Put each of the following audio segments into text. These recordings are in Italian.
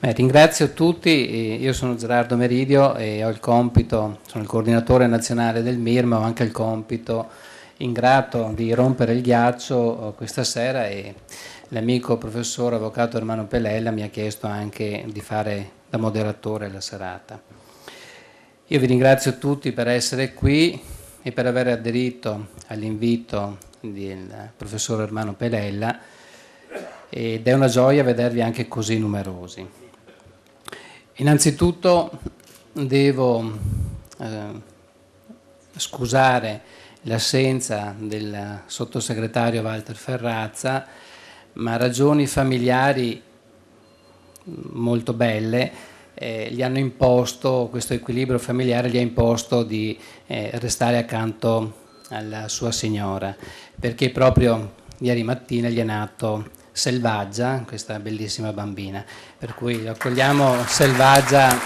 Beh, ringrazio tutti, io sono Gerardo Meridio e ho il compito, sono il coordinatore nazionale del MIR, ma ho anche il compito ingrato di rompere il ghiaccio questa sera e l'amico professore avvocato Ermano Pelella mi ha chiesto anche di fare da moderatore la serata. Io vi ringrazio tutti per essere qui e per aver aderito all'invito del professor Ermano Pelella ed è una gioia vedervi anche così numerosi. Innanzitutto devo eh, scusare l'assenza del sottosegretario Walter Ferrazza, ma ragioni familiari molto belle eh, gli hanno imposto, questo equilibrio familiare gli ha imposto di eh, restare accanto alla sua signora, perché proprio ieri mattina gli è nato Selvaggia, questa bellissima bambina, per cui accogliamo Selvaggia.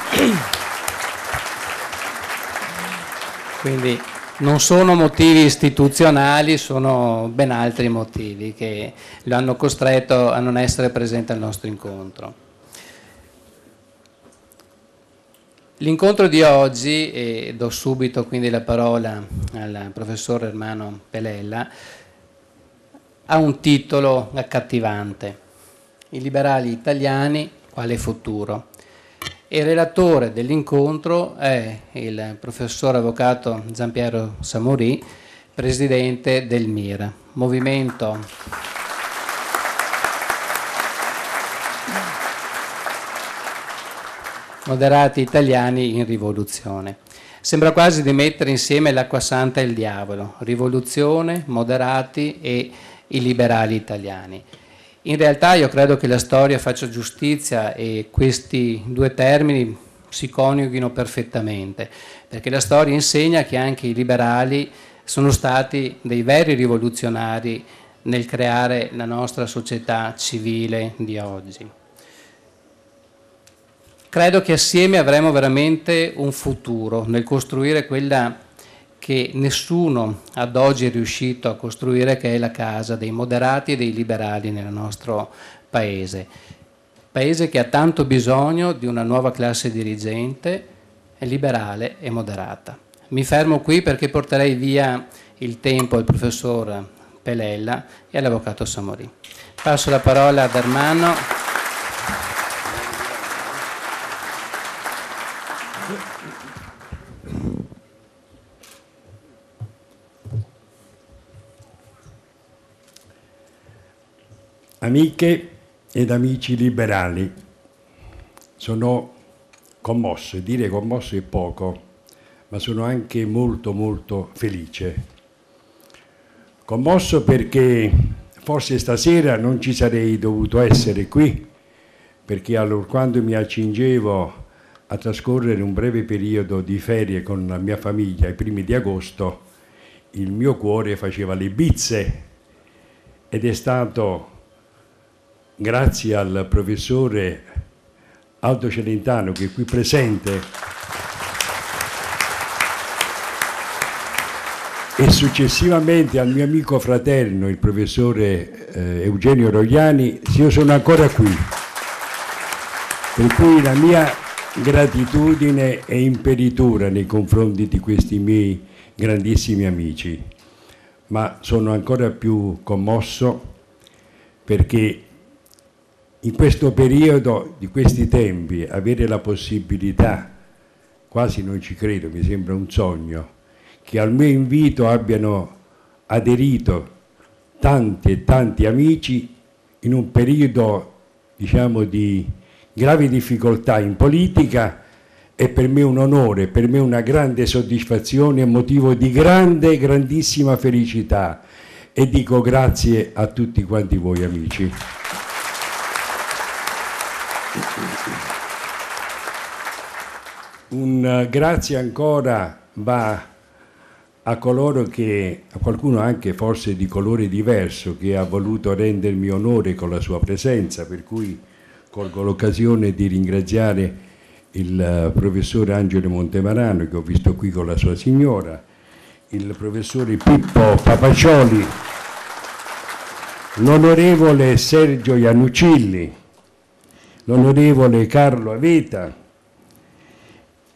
Quindi non sono motivi istituzionali, sono ben altri motivi che lo hanno costretto a non essere presente al nostro incontro. L'incontro di oggi, e do subito quindi la parola al professor Ermano Pelella, ha un titolo accattivante, I liberali italiani, quale futuro? Il relatore dell'incontro è il professor avvocato Giampiero Samorì, presidente del MIR, Movimento Moderati Italiani in Rivoluzione. Sembra quasi di mettere insieme l'acqua santa e il diavolo, rivoluzione, moderati e i liberali italiani. In realtà io credo che la storia faccia giustizia e questi due termini si coniughino perfettamente, perché la storia insegna che anche i liberali sono stati dei veri rivoluzionari nel creare la nostra società civile di oggi. Credo che assieme avremo veramente un futuro nel costruire quella che nessuno ad oggi è riuscito a costruire, che è la casa dei moderati e dei liberali nel nostro paese. Paese che ha tanto bisogno di una nuova classe dirigente, liberale e moderata. Mi fermo qui perché porterei via il tempo al professor Pelella e all'avvocato Samori. Passo la parola ad Armano. Amiche ed amici liberali, sono commosso, e dire commosso è poco, ma sono anche molto molto felice. Commosso perché forse stasera non ci sarei dovuto essere qui, perché allora quando mi accingevo a trascorrere un breve periodo di ferie con la mia famiglia ai primi di agosto, il mio cuore faceva le bizze ed è stato grazie al professore Aldo Celentano che è qui presente e successivamente al mio amico fraterno, il professore eh, Eugenio Rogliani, io sono ancora qui. Per cui la mia gratitudine è imperitura nei confronti di questi miei grandissimi amici, ma sono ancora più commosso perché in questo periodo di questi tempi avere la possibilità, quasi non ci credo, mi sembra un sogno, che al mio invito abbiano aderito tanti e tanti amici in un periodo diciamo di gravi difficoltà in politica è per me un onore, per me una grande soddisfazione, motivo di grande, grandissima felicità e dico grazie a tutti quanti voi amici. Un eh, grazie ancora va a coloro che, a qualcuno anche forse di colore diverso, che ha voluto rendermi onore con la sua presenza, per cui colgo l'occasione di ringraziare il eh, professore Angelo Montemarano che ho visto qui con la sua signora, il professore Pippo Papacioli, l'onorevole Sergio Iannucilli, l'onorevole Carlo Aveta,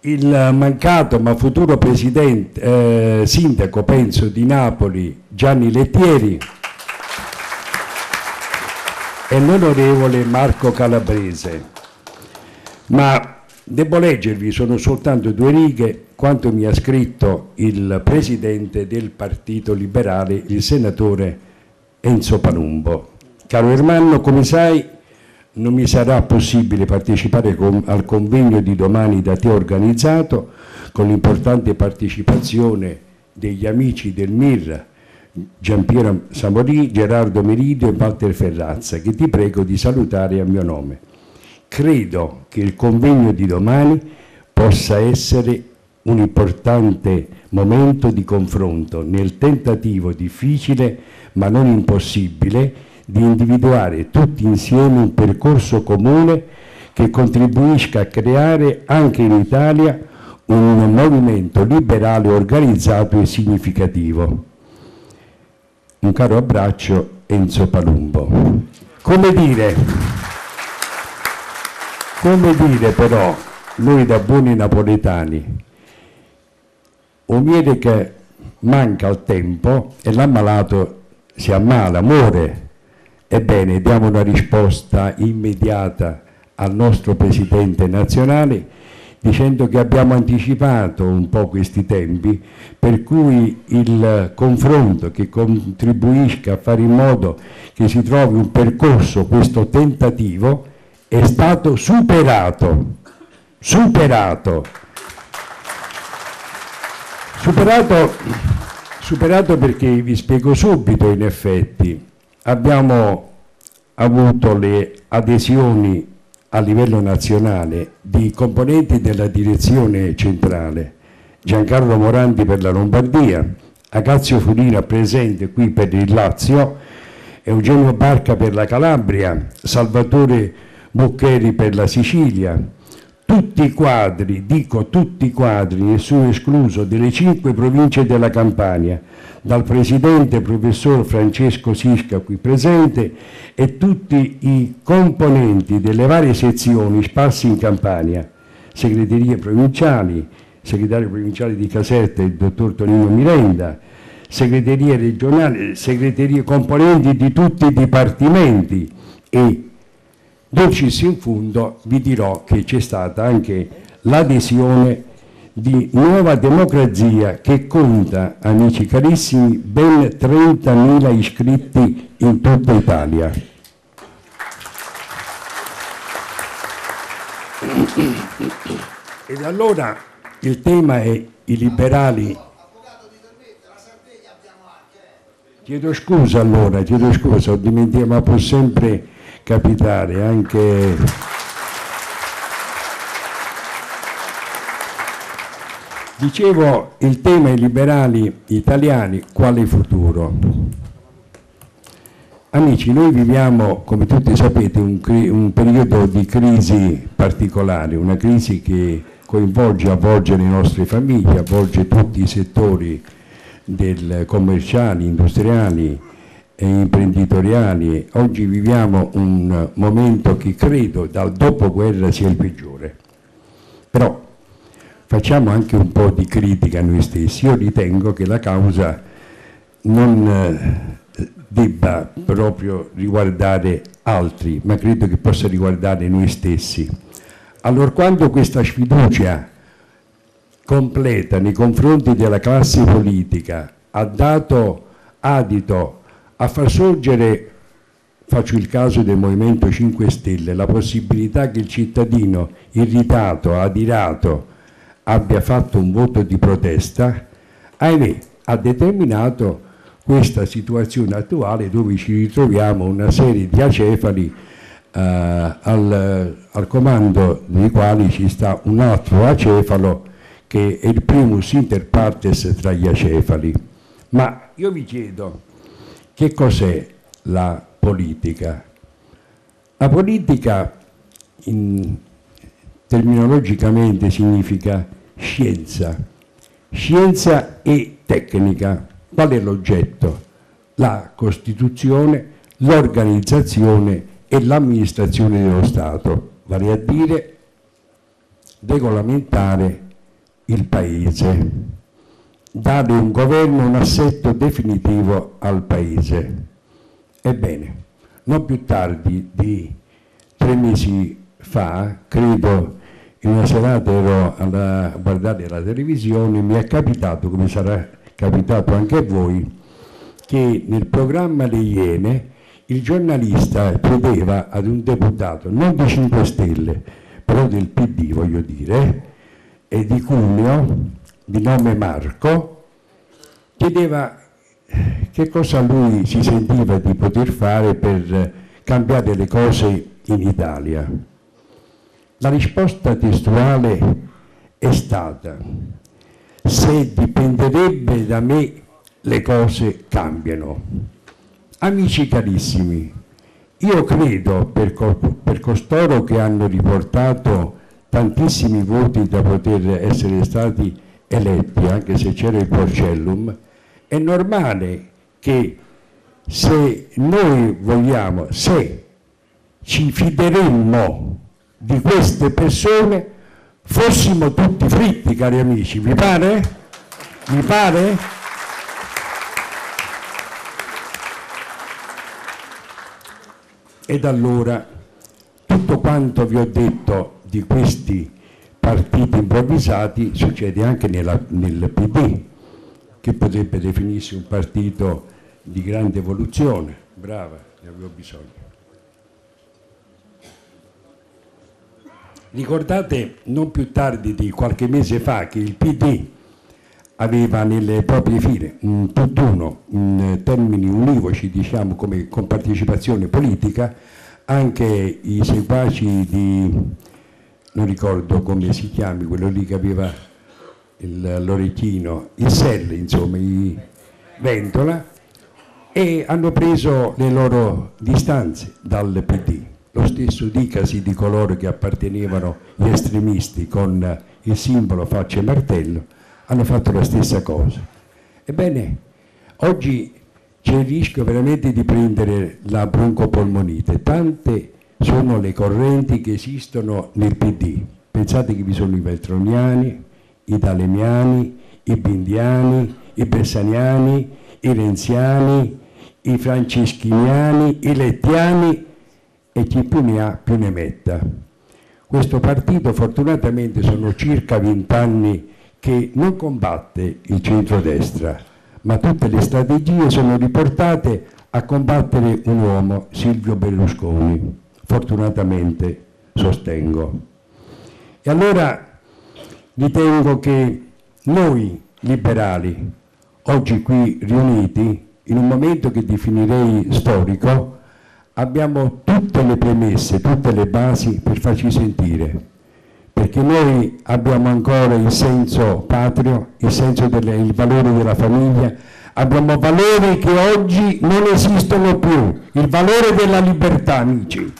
il mancato ma futuro eh, sindaco, penso, di Napoli, Gianni Lettieri, e l'onorevole Marco Calabrese. Ma devo leggervi, sono soltanto due righe, quanto mi ha scritto il presidente del Partito Liberale, il senatore Enzo Palumbo. Caro Ermanno, come sai, non mi sarà possibile partecipare al convegno di domani da te organizzato con l'importante partecipazione degli amici del MIR, Giampiero Samorì, Gerardo Meridio e Walter Ferrazza, che ti prego di salutare a mio nome. Credo che il convegno di domani possa essere un importante momento di confronto nel tentativo difficile ma non impossibile di individuare tutti insieme un percorso comune che contribuisca a creare anche in Italia un movimento liberale organizzato e significativo. Un caro abbraccio Enzo Palumbo. Come dire, come dire però, noi da buoni napoletani, un miele che manca al tempo e l'ammalato si ammala, muore. Ebbene, diamo una risposta immediata al nostro Presidente nazionale dicendo che abbiamo anticipato un po' questi tempi, per cui il confronto che contribuisca a fare in modo che si trovi un percorso, questo tentativo, è stato superato, superato, superato, superato perché vi spiego subito in effetti, abbiamo avuto le adesioni a livello nazionale di componenti della direzione centrale, Giancarlo Morandi per la Lombardia, Agazio Furina presente qui per il Lazio, Eugenio Barca per la Calabria, Salvatore Boccheri per la Sicilia, tutti i quadri, dico tutti i quadri, nessuno escluso, delle cinque province della Campania, dal presidente professor Francesco Sisca qui presente e tutti i componenti delle varie sezioni sparsi in Campania, segreterie provinciali, segretario provinciale di Caserta il dottor Tonino Mirenda, segreterie regionali, segreterie componenti di tutti i dipartimenti e Dolcis in fundo vi dirò che c'è stata anche l'adesione di Nuova Democrazia che conta, amici carissimi, ben 30.000 iscritti in tutta Italia. Ed allora il tema è i liberali. Chiedo scusa allora, chiedo scusa, ho dimenticato, ma può sempre capitare anche dicevo il tema i liberali italiani quale futuro amici noi viviamo come tutti sapete un, un periodo di crisi particolare una crisi che coinvolge avvolge le nostre famiglie avvolge tutti i settori commerciali industriali e imprenditoriali. Oggi viviamo un momento che credo dal dopoguerra sia il peggiore. Però facciamo anche un po' di critica a noi stessi. Io ritengo che la causa non eh, debba proprio riguardare altri, ma credo che possa riguardare noi stessi. Allora quando questa sfiducia completa nei confronti della classe politica ha dato adito a far sorgere, faccio il caso del Movimento 5 Stelle, la possibilità che il cittadino irritato, adirato, abbia fatto un voto di protesta, ahimè, ha determinato questa situazione attuale dove ci ritroviamo una serie di acefali eh, al, al, comando dei quali ci sta un altro acefalo che è il primus inter partes tra gli acefali. Ma io vi chiedo, che cos'è la politica? La politica in, terminologicamente significa scienza, scienza e tecnica. Qual è l'oggetto? La Costituzione, l'organizzazione e l'amministrazione dello Stato. vale a dire regolamentare il Paese, dare un governo, un assetto definitivo al Paese. Ebbene, non più tardi di tre mesi fa, credo una serata ero a guardare la televisione, mi è capitato, come sarà capitato anche a voi, che nel programma Le Iene il giornalista chiedeva ad un deputato, non di 5 Stelle, però del PD voglio dire, e di Cuneo, di nome Marco, chiedeva che cosa lui si sentiva di poter fare per cambiare le cose in Italia. La risposta testuale è stata se dipenderebbe da me le cose cambiano. Amici carissimi, io credo per, co per costoro che hanno riportato tantissimi voti da poter essere stati eletti, anche se c'era il porcellum, è normale che se noi vogliamo, se ci fideremmo di queste persone fossimo tutti fritti, cari amici. Vi pare? Vi pare? Ed allora tutto quanto vi ho detto di questi partiti improvvisati succede anche nella, nel PD, che potrebbe definirsi un partito di grande evoluzione. Brava, ne avevo bisogno. Ricordate non più tardi di qualche mese fa che il PD aveva nelle proprie file un tutt'uno, in termini univoci, diciamo come con partecipazione politica, anche i seguaci di, non ricordo come si chiami, quello lì che aveva l'orecchino, il SEL, insomma, i Ventola, e hanno preso le loro distanze dal PD lo stesso dicasi di coloro che appartenevano agli estremisti con il simbolo faccia e martello, hanno fatto la stessa cosa. Ebbene, oggi c'è il rischio veramente di prendere la broncopolmonite, tante sono le correnti che esistono nel PD. Pensate che vi sono i Veltroniani, i Dalemiani, i Bindiani, i Bessaniani, i Renziani, i Franceschiniani, i Lettiani e chi più ne ha più ne metta. Questo partito fortunatamente sono circa vent'anni che non combatte il centrodestra, ma tutte le strategie sono riportate a combattere un uomo, Silvio Berlusconi, fortunatamente sostengo. E allora ritengo che noi liberali, oggi qui riuniti, in un momento che definirei storico, abbiamo tutte le premesse, tutte le basi per farci sentire, perché noi abbiamo ancora il senso patrio, il senso del valore della famiglia, abbiamo valori che oggi non esistono più, il valore della libertà, amici.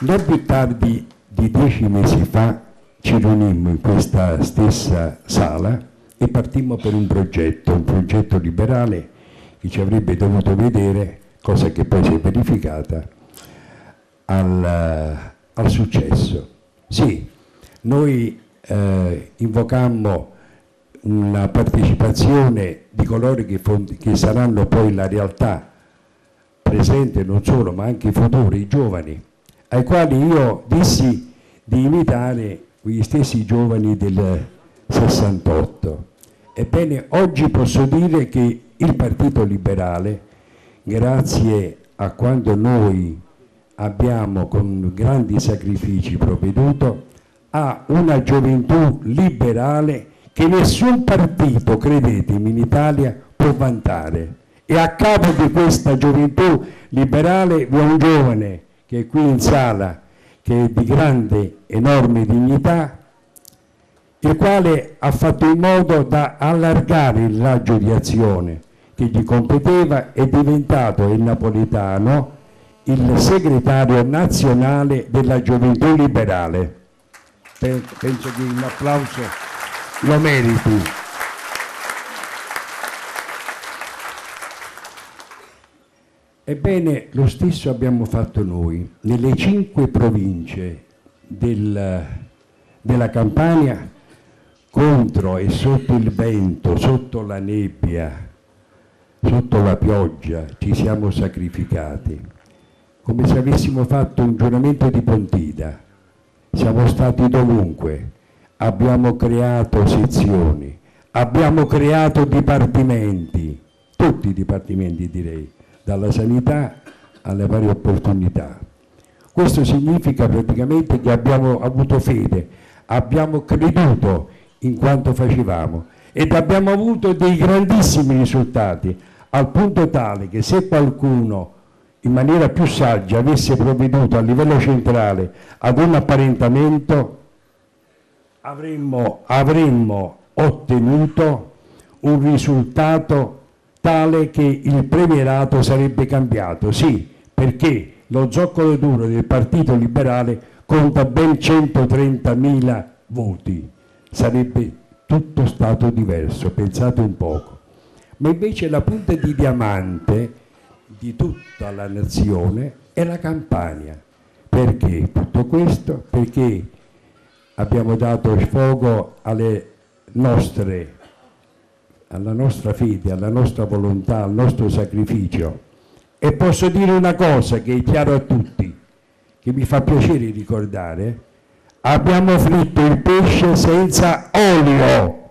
Non più tardi di dieci mesi fa ci riunimmo in questa stessa sala e partimmo per un progetto, un progetto liberale che ci avrebbe dovuto vedere, cosa che poi si è verificata, al, al successo. Sì, noi eh, invocammo una partecipazione di coloro che, che, saranno poi la realtà presente non solo ma anche futuri, i giovani, ai quali io dissi di imitare quegli stessi giovani del 68 Ebbene, oggi posso dire che il Partito Liberale, grazie a quanto noi abbiamo con grandi sacrifici provveduto, ha una gioventù liberale che nessun partito, credetemi, in Italia può vantare. E a capo di questa gioventù liberale vi è un giovane che è qui in sala, che è di grande, enorme dignità, il quale ha fatto in modo da allargare il raggio di azione che gli competeva è diventato il napolitano il segretario nazionale della gioventù liberale. Penso che un applauso lo meriti. Ebbene, lo stesso abbiamo fatto noi. Nelle cinque province del, della Campania, contro e sotto il vento, sotto la nebbia, sotto la pioggia, ci siamo sacrificati, come se avessimo fatto un giuramento di Pontida. Siamo stati dovunque, abbiamo creato sezioni, abbiamo creato dipartimenti, tutti i dipartimenti direi, dalla sanità alle varie opportunità. Questo significa praticamente che abbiamo avuto fede, abbiamo creduto in quanto facevamo ed abbiamo avuto dei grandissimi risultati, al punto tale che se qualcuno in maniera più saggia avesse provveduto a livello centrale ad un apparentamento, avremmo, avremmo ottenuto un risultato tale che il premierato sarebbe cambiato. Sì, perché lo zoccolo duro del Partito Liberale conta ben 130.000 voti. Sarebbe tutto stato diverso, pensate un poco. Ma invece la punta di diamante di tutta la nazione è la Campania. Perché tutto questo? Perché abbiamo dato sfogo alle nostre, alla nostra fede, alla nostra volontà, al nostro sacrificio. E posso dire una cosa che è chiaro a tutti, che mi fa piacere ricordare, abbiamo fritto il pesce senza olio,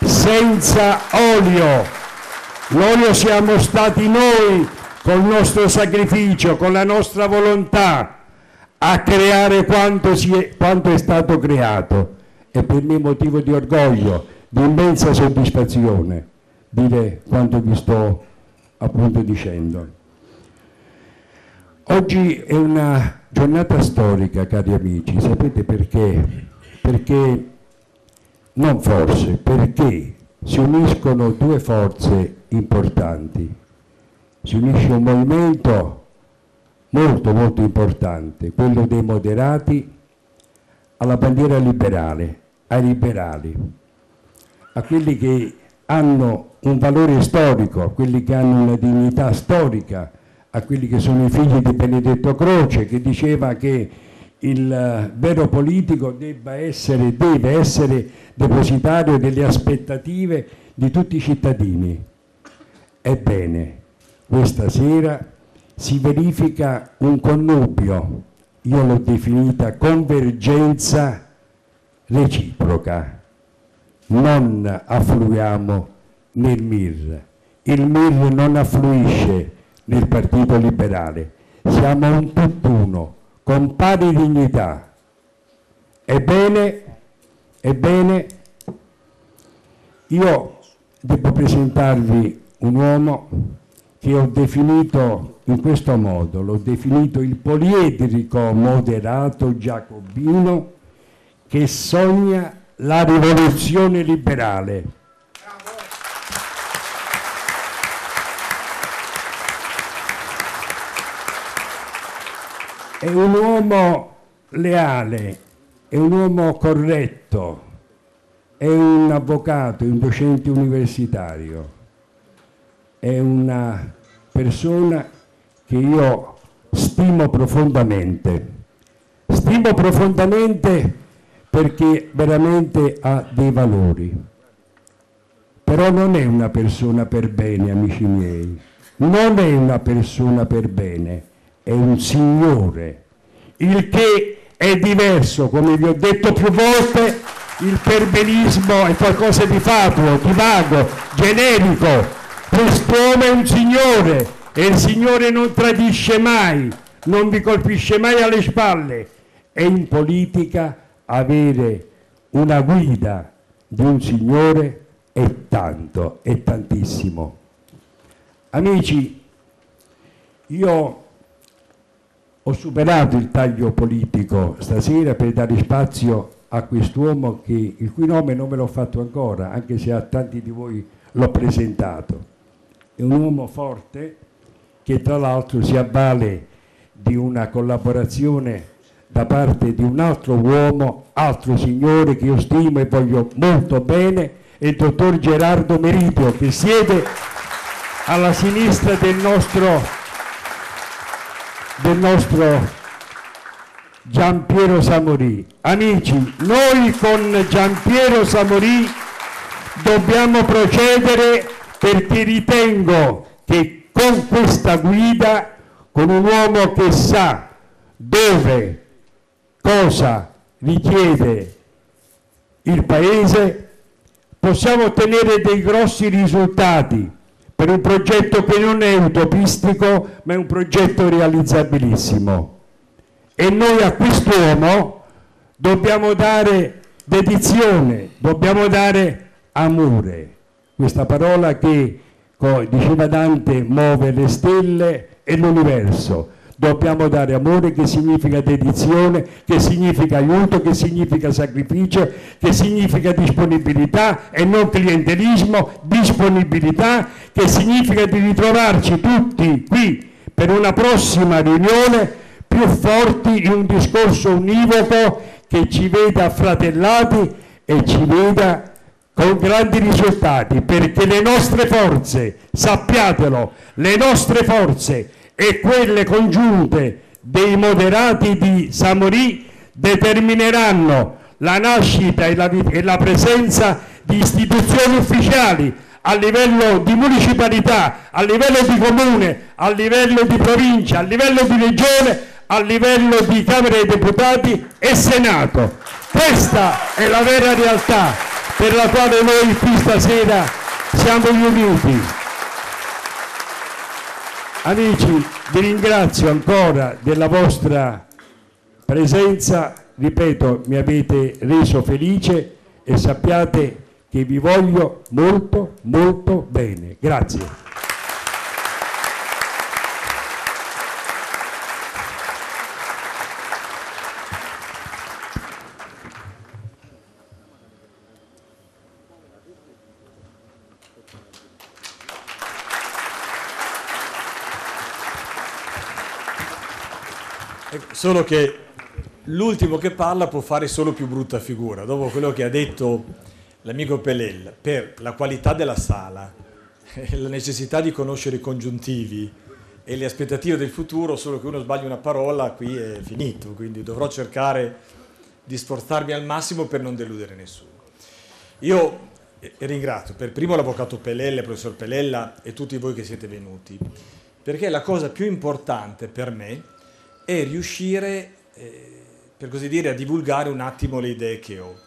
senza olio. L'olio siamo stati noi col nostro sacrificio, con la nostra volontà a creare quanto, è, quanto è stato creato è per me motivo di orgoglio, di immensa soddisfazione dire quanto vi sto appunto dicendo. Oggi è una giornata storica, cari amici, sapete perché? Perché, non forse, perché si uniscono due forze importanti. Si unisce un movimento molto molto importante, quello dei moderati alla bandiera liberale, ai liberali, a quelli che hanno un valore storico, a quelli che hanno una dignità storica, a quelli che sono i figli di Benedetto Croce, che diceva che il eh, vero politico essere, deve essere depositario delle aspettative di tutti i cittadini. Ebbene, questa sera si verifica un connubio io l'ho definita convergenza reciproca. Non affluiamo nel MIR. Il MIR non affluisce nel Partito Liberale. Siamo un tutt'uno, con pari dignità. Ebbene, ebbene, io devo presentarvi un uomo che ho definito in questo modo, l'ho definito il poliedrico moderato giacobino che sogna la rivoluzione liberale. È un uomo leale, è un uomo corretto, è un avvocato, un docente universitario è una persona che io stimo profondamente. Stimo profondamente perché veramente ha dei valori. Però non è una persona per bene, amici miei. Non è una persona per bene, è un signore. Il che è diverso, come vi ho detto più volte, il perbenismo è qualcosa di fatuo, di vago, generico, Quest'uomo è un Signore e il Signore non tradisce mai, non vi colpisce mai alle spalle. E in politica avere una guida di un Signore è tanto, è tantissimo. Amici, io ho superato il taglio politico stasera per dare spazio a quest'uomo il cui nome non me l'ho fatto ancora, anche se a tanti di voi l'ho presentato. È un uomo forte che tra l'altro si avvale di una collaborazione da parte di un altro uomo, altro signore che io stimo e voglio molto bene, è il dottor Gerardo Meridio che siede alla sinistra del nostro del nostro Giampiero Samorì. Amici, noi con Giampiero Samorì dobbiamo procedere perché ritengo che con questa guida, con un uomo che sa dove, cosa richiede il Paese, possiamo ottenere dei grossi risultati per un progetto che non è utopistico, ma è un progetto realizzabilissimo. E noi a quest'uomo dobbiamo dare dedizione, dobbiamo dare amore. Questa parola che, diceva Dante, muove le stelle e l'universo dobbiamo dare amore che significa dedizione, che significa aiuto, che significa sacrificio, che significa disponibilità e non clientelismo, disponibilità, che significa di ritrovarci tutti qui per una prossima riunione più forti in un discorso univoco che ci veda fratellati e ci veda con grandi risultati, perché le nostre forze, sappiatelo, le nostre forze e quelle congiunte dei moderati di Samorì determineranno la nascita e la, e la presenza di istituzioni ufficiali a livello di municipalità, a livello di comune, a livello di provincia, a livello di regione, a livello di Camera dei Deputati e Senato. Questa è la vera realtà per la quale noi qui stasera siamo riuniti. Amici, vi ringrazio ancora della vostra presenza, ripeto, mi avete reso felice e sappiate che vi voglio molto molto bene. Grazie. Solo che l'ultimo che parla può fare solo più brutta figura. Dopo quello che ha detto l'amico Pelella, per la qualità della sala, la necessità di conoscere i congiuntivi e le aspettative del futuro, solo che uno sbagli una parola, qui è finito. Quindi dovrò cercare di sforzarmi al massimo per non deludere nessuno. Io ringrazio per primo l'avvocato Pelella, il professor Pelella e tutti voi che siete venuti, perché la cosa più importante per me è riuscire, eh, per così dire, a divulgare un attimo le idee che ho.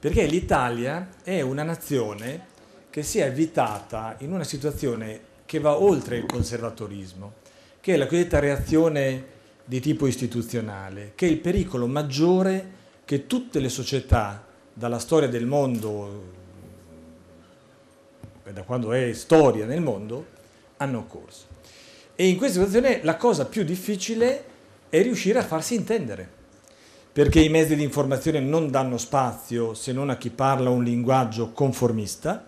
Perché l'Italia è una nazione che si è avvitata in una situazione che va oltre il conservatorismo, che è la cosiddetta reazione di tipo istituzionale, che è il pericolo maggiore che tutte le società dalla storia del mondo, da quando è storia nel mondo, hanno corso. E in questa situazione la cosa più difficile è riuscire a farsi intendere, perché i mezzi di informazione non danno spazio se non a chi parla un linguaggio conformista,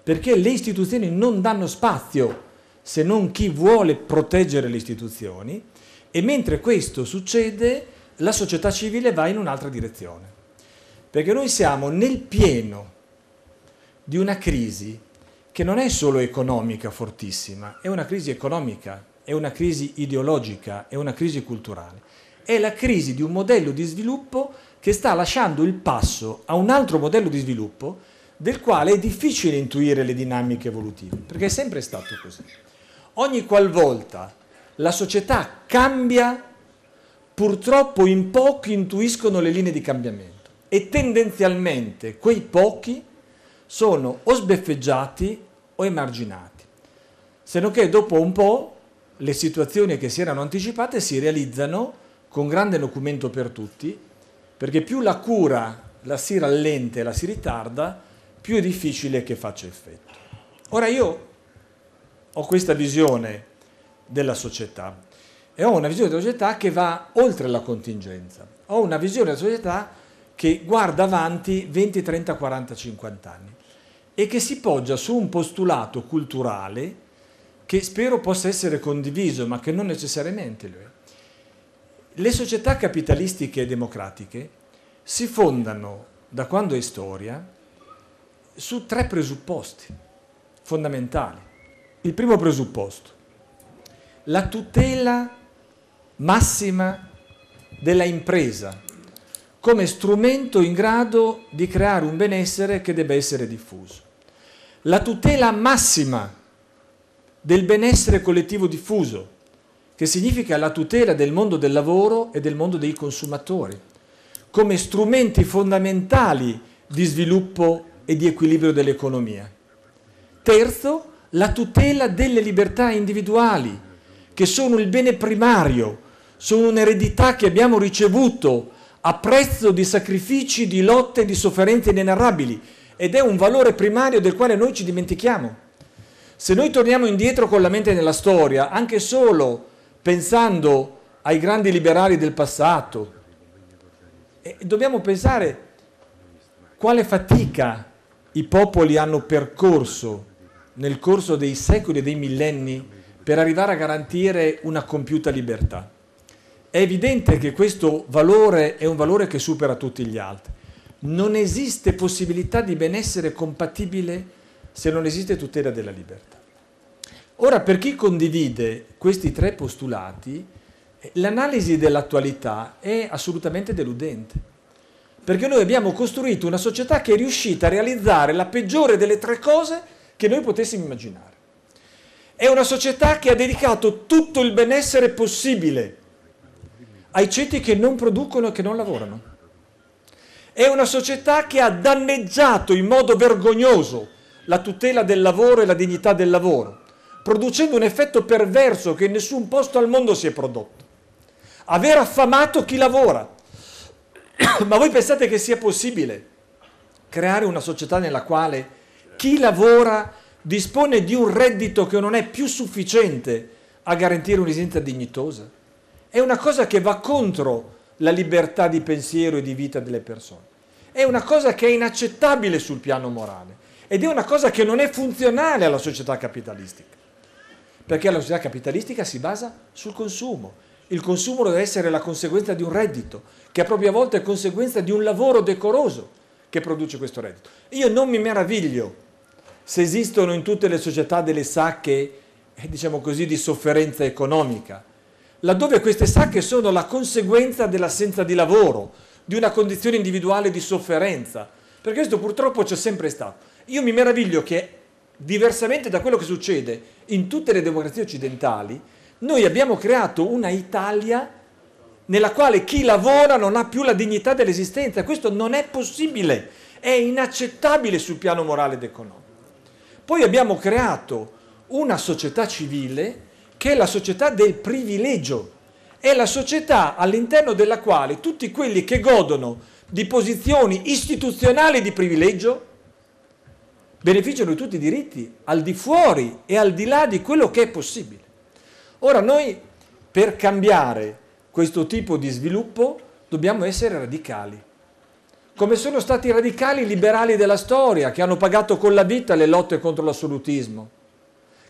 perché le istituzioni non danno spazio se non chi vuole proteggere le istituzioni? E mentre questo succede la società civile va in un'altra direzione. Perché noi siamo nel pieno di una crisi che non è solo economica fortissima, è una crisi economica è una crisi ideologica, è una crisi culturale. È la crisi di un modello di sviluppo che sta lasciando il passo a un altro modello di sviluppo del quale è difficile intuire le dinamiche evolutive, perché è sempre stato così. Ogni qualvolta la società cambia, purtroppo in pochi intuiscono le linee di cambiamento e tendenzialmente quei pochi sono o sbeffeggiati o emarginati, se non che dopo un po' le situazioni che si erano anticipate si realizzano con grande documento per tutti, perché più la cura la si rallenta e la si ritarda, più è difficile che faccia effetto. Ora io ho questa visione della società e ho una visione della società che va oltre la contingenza, ho una visione della società che guarda avanti 20, 30, 40, 50 anni e che si poggia su un postulato culturale che spero possa essere condiviso, ma che non necessariamente lo è. Le società capitalistiche e democratiche si fondano, da quando è storia, su tre presupposti fondamentali. Il primo presupposto, la tutela massima della impresa come strumento in grado di creare un benessere che debba essere diffuso. La tutela massima del benessere collettivo diffuso, che significa la tutela del mondo del lavoro e del mondo dei consumatori, come strumenti fondamentali di sviluppo e di equilibrio dell'economia. Terzo, la tutela delle libertà individuali, che sono il bene primario, sono un'eredità che abbiamo ricevuto a prezzo di sacrifici, di lotte, di sofferenze inenarrabili ed è un valore primario del quale noi ci dimentichiamo. Se noi torniamo indietro con la mente nella storia, anche solo pensando ai grandi liberali del passato, eh, dobbiamo pensare quale fatica i popoli hanno percorso nel corso dei secoli e dei millenni per arrivare a garantire una compiuta libertà. È evidente che questo valore è un valore che supera tutti gli altri. Non esiste possibilità di benessere compatibile se non esiste tutela della libertà. Ora, per chi condivide questi tre postulati, l'analisi dell'attualità è assolutamente deludente, perché noi abbiamo costruito una società che è riuscita a realizzare la peggiore delle tre cose che noi potessimo immaginare. È una società che ha dedicato tutto il benessere possibile ai ceti che non producono e che non lavorano. È una società che ha danneggiato in modo vergognoso la tutela del lavoro e la dignità del lavoro, producendo un effetto perverso che in nessun posto al mondo si è prodotto. Aver affamato chi lavora. Ma voi pensate che sia possibile creare una società nella quale chi lavora dispone di un reddito che non è più sufficiente a garantire un'esistenza dignitosa? È una cosa che va contro la libertà di pensiero e di vita delle persone. È una cosa che è inaccettabile sul piano morale ed è una cosa che non è funzionale alla società capitalistica. Perché la società capitalistica si basa sul consumo. Il consumo deve essere la conseguenza di un reddito, che a propria volta è conseguenza di un lavoro decoroso che produce questo reddito. Io non mi meraviglio se esistono in tutte le società delle sacche, eh, diciamo così, di sofferenza economica, laddove queste sacche sono la conseguenza dell'assenza di lavoro, di una condizione individuale di sofferenza, perché questo purtroppo c'è sempre stato. Io mi meraviglio che, diversamente da quello che succede in tutte le democrazie occidentali, noi abbiamo creato una Italia nella quale chi lavora non ha più la dignità dell'esistenza. Questo non è possibile, è inaccettabile sul piano morale ed economico. Poi abbiamo creato una società civile che è la società del privilegio, è la società all'interno della quale tutti quelli che godono di posizioni istituzionali di privilegio beneficiano di tutti i diritti al di fuori e al di là di quello che è possibile. Ora noi per cambiare questo tipo di sviluppo dobbiamo essere radicali. Come sono stati radicali i liberali della storia che hanno pagato con la vita le lotte contro l'assolutismo,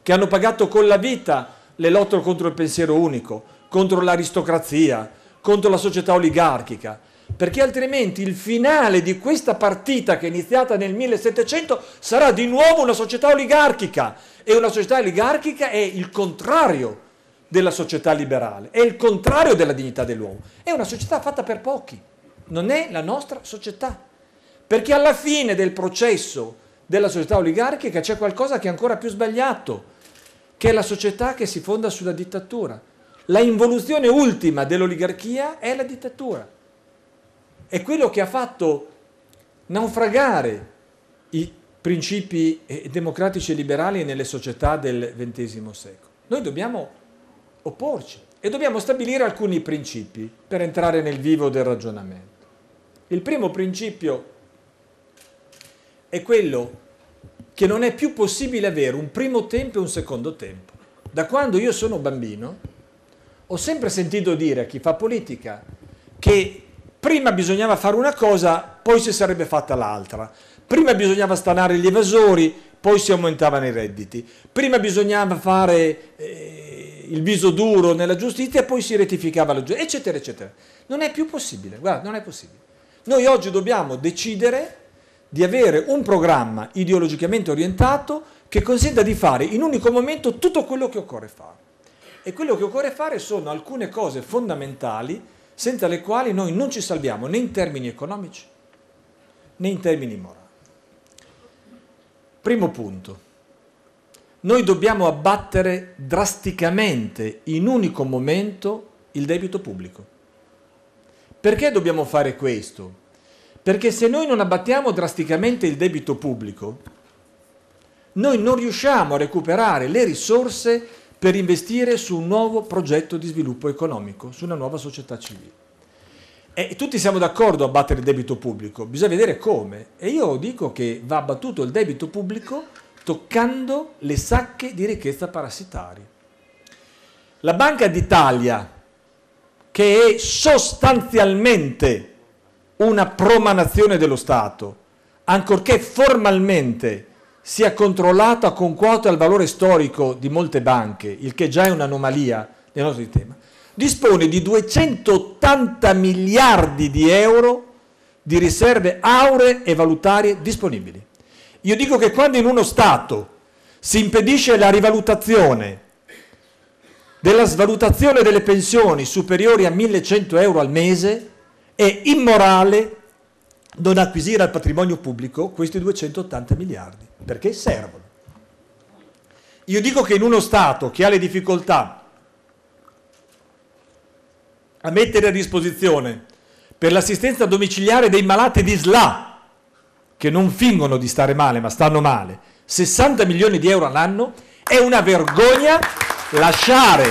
che hanno pagato con la vita le lotte contro il pensiero unico, contro l'aristocrazia, contro la società oligarchica, perché altrimenti il finale di questa partita che è iniziata nel 1700 sarà di nuovo una società oligarchica e una società oligarchica è il contrario della società liberale, è il contrario della dignità dell'uomo, è una società fatta per pochi, non è la nostra società, perché alla fine del processo della società oligarchica c'è qualcosa che è ancora più sbagliato, che è la società che si fonda sulla dittatura. La involuzione ultima dell'oligarchia è la dittatura. È quello che ha fatto naufragare i principi eh, democratici e liberali nelle società del XX secolo. Noi dobbiamo opporci e dobbiamo stabilire alcuni principi per entrare nel vivo del ragionamento. Il primo principio è quello che non è più possibile avere un primo tempo e un secondo tempo. Da quando io sono bambino ho sempre sentito dire a chi fa politica che prima bisognava fare una cosa, poi si sarebbe fatta l'altra. Prima bisognava stanare gli evasori, poi si aumentavano i redditi. Prima bisognava fare eh, il viso duro nella giustizia, poi si rettificava la giustizia, eccetera, eccetera. Non è più possibile, guarda, non è possibile. Noi oggi dobbiamo decidere di avere un programma ideologicamente orientato che consenta di fare in un unico momento tutto quello che occorre fare. E quello che occorre fare sono alcune cose fondamentali senza le quali noi non ci salviamo né in termini economici né in termini morali. Primo punto. Noi dobbiamo abbattere drasticamente in un unico momento il debito pubblico. Perché dobbiamo fare questo? Perché se noi non abbattiamo drasticamente il debito pubblico, noi non riusciamo a recuperare le risorse per investire su un nuovo progetto di sviluppo economico, su una nuova società civile. E tutti siamo d'accordo a battere il debito pubblico, bisogna vedere come. E io dico che va abbattuto il debito pubblico toccando le sacche di ricchezza parassitarie. La Banca d'Italia, che è sostanzialmente una promanazione dello Stato, ancorché formalmente sia controllata con quote al valore storico di molte banche, il che già è un'anomalia nel nostro sistema, dispone di 280 miliardi di euro di riserve auree e valutarie disponibili. Io dico che quando in uno Stato si impedisce la rivalutazione della svalutazione delle pensioni superiori a 1100 euro al mese, è immorale non acquisire al patrimonio pubblico questi 280 miliardi, perché servono. Io dico che in uno Stato che ha le difficoltà a mettere a disposizione per l'assistenza domiciliare dei malati di SLA, che non fingono di stare male ma stanno male, 60 milioni di euro all'anno, è una vergogna lasciare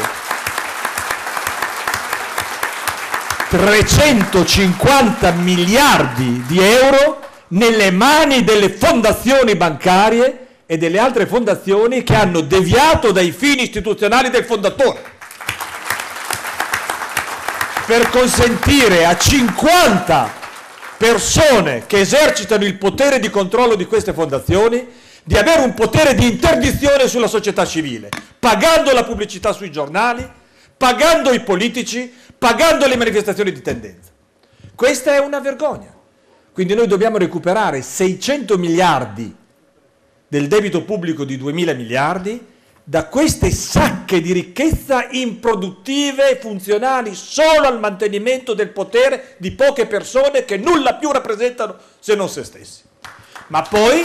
350 miliardi di euro nelle mani delle fondazioni bancarie e delle altre fondazioni che hanno deviato dai fini istituzionali del fondatore. Per consentire a 50 persone che esercitano il potere di controllo di queste fondazioni di avere un potere di interdizione sulla società civile, pagando la pubblicità sui giornali, pagando i politici, pagando le manifestazioni di tendenza. Questa è una vergogna. Quindi noi dobbiamo recuperare 600 miliardi del debito pubblico di 2.000 miliardi da queste sacche di ricchezza improduttive e funzionali solo al mantenimento del potere di poche persone che nulla più rappresentano se non se stessi. Ma poi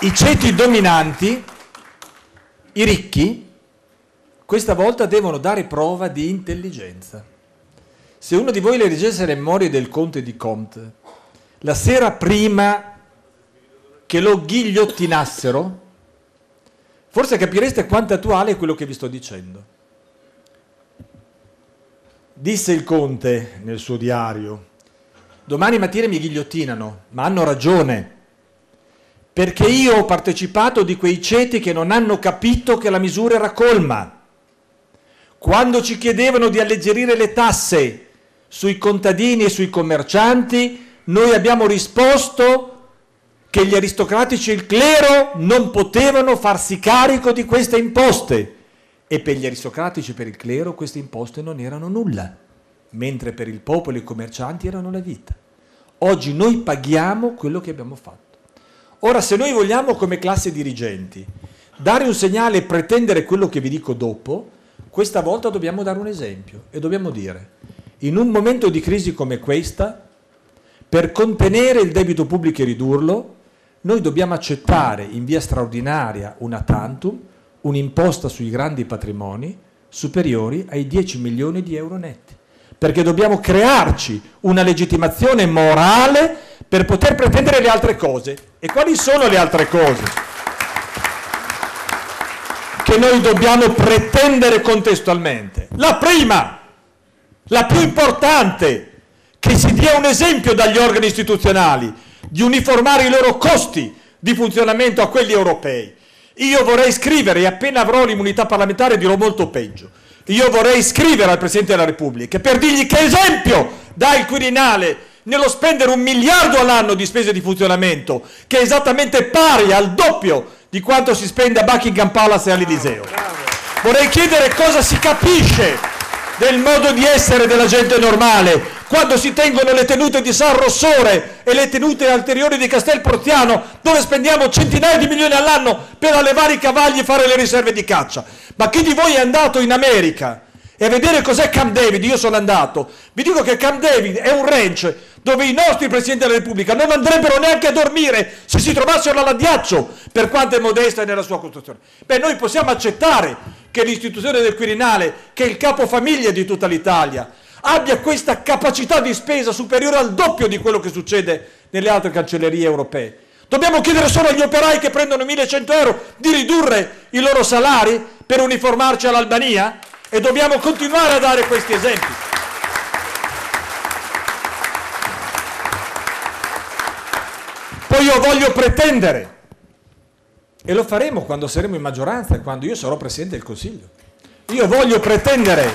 i ceti dominanti, i ricchi, questa volta devono dare prova di intelligenza. Se uno di voi leggesse le memorie del conte di Comte, la sera prima che lo ghigliottinassero, forse capireste quanto attuale è quello che vi sto dicendo. Disse il conte nel suo diario, domani mattina mi ghigliottinano, ma hanno ragione, perché io ho partecipato di quei ceti che non hanno capito che la misura era colma. Quando ci chiedevano di alleggerire le tasse sui contadini e sui commercianti, noi abbiamo risposto che gli aristocratici e il clero non potevano farsi carico di queste imposte e per gli aristocratici e per il clero queste imposte non erano nulla, mentre per il popolo e i commercianti erano la vita. Oggi noi paghiamo quello che abbiamo fatto. Ora se noi vogliamo come classe dirigenti dare un segnale e pretendere quello che vi dico dopo, questa volta dobbiamo dare un esempio e dobbiamo dire, in un momento di crisi come questa, per contenere il debito pubblico e ridurlo, noi dobbiamo accettare in via straordinaria una tantum un'imposta sui grandi patrimoni superiori ai 10 milioni di euro netti, perché dobbiamo crearci una legittimazione morale per poter pretendere le altre cose. E quali sono le altre cose? Che noi dobbiamo pretendere contestualmente. La prima, la più importante, che si dia un esempio dagli organi istituzionali, di uniformare i loro costi di funzionamento a quelli europei. Io vorrei scrivere, e appena avrò l'immunità parlamentare dirò molto peggio, io vorrei scrivere al Presidente della Repubblica per dirgli che esempio dà il Quirinale nello spendere un miliardo all'anno di spese di funzionamento, che è esattamente pari al doppio di quanto si spende a Buckingham Palace e all'Eliseo. Vorrei chiedere cosa si capisce del modo di essere della gente normale quando si tengono le tenute di San Rossore e le tenute anteriori di Castel Porziano, dove spendiamo centinaia di milioni all'anno per allevare i cavalli e fare le riserve di caccia. Ma chi di voi è andato in America e a vedere cos'è Camp David? Io sono andato. Vi dico che Camp David è un ranch dove i nostri Presidenti della Repubblica non andrebbero neanche a dormire se si trovassero all'addiaccio, per quanto è modesta nella sua costruzione. Beh, noi possiamo accettare che l'istituzione del Quirinale, che è il capofamiglia di tutta l'Italia, abbia questa capacità di spesa superiore al doppio di quello che succede nelle altre cancellerie europee. Dobbiamo chiedere solo agli operai che prendono 1100 euro di ridurre i loro salari per uniformarci all'Albania? E dobbiamo continuare a dare questi esempi. Poi io voglio pretendere, e lo faremo quando saremo in maggioranza e quando io sarò Presidente del Consiglio, io voglio pretendere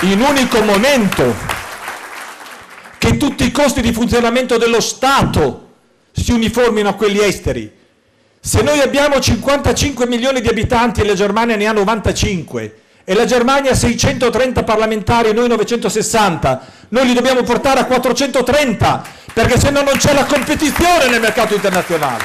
in unico momento che tutti i costi di funzionamento dello Stato si uniformino a quelli esteri. Se noi abbiamo 55 milioni di abitanti e la Germania ne ha 95 e la Germania 630 parlamentari e noi 960, noi li dobbiamo portare a 430 perché se no non c'è la competizione nel mercato internazionale.